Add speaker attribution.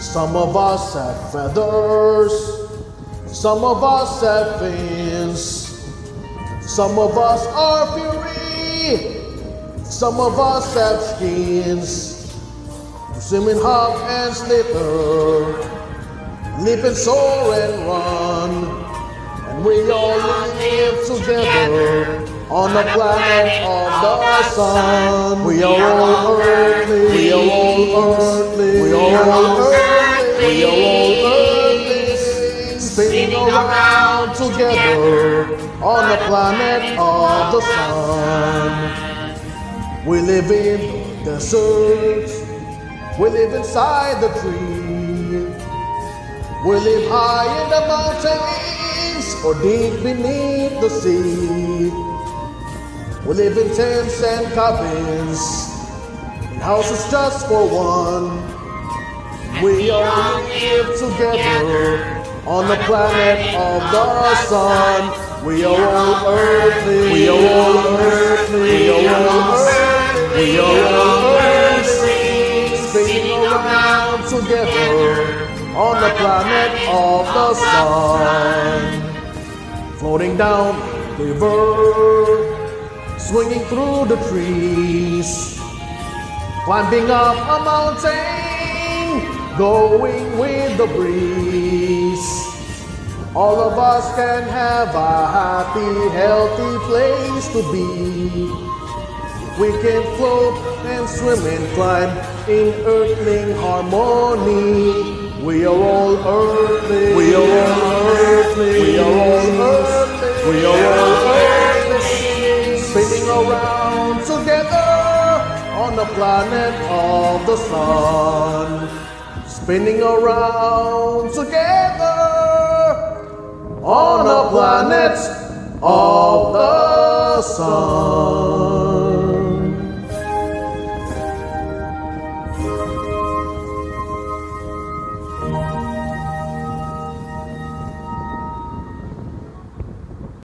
Speaker 1: Some of us have feathers, some of us have fins, some of us are fury, some of us have skins. Swim and hop and slither, leap and soar and run, and we all live together on the planet of the sun. We are all earthly, we are all earthly, we are all earthly, we are all earthly, spinning around together on the planet of the sun. We live in the desert, we live inside the tree, we live high in the mountains or deep beneath the sea. We live in tents and cabins, in houses just for one. We all live together on the planet of the sun. We are all earthly, we are all earthly, we are all earthly, we are all earthly, spinning around together on the planet of the sun. Floating down the river swinging through the trees, climbing up a mountain, going with the breeze. All of us can have a happy, healthy place to be. We can float and swim and climb in earthling harmony. We are all earthly. We are all earthly. We are all earthly. We are all earthly. Spinning around together on the planet of the sun. Spinning around together on the planet of the sun.